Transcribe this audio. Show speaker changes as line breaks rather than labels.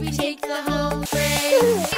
We take the hose spray.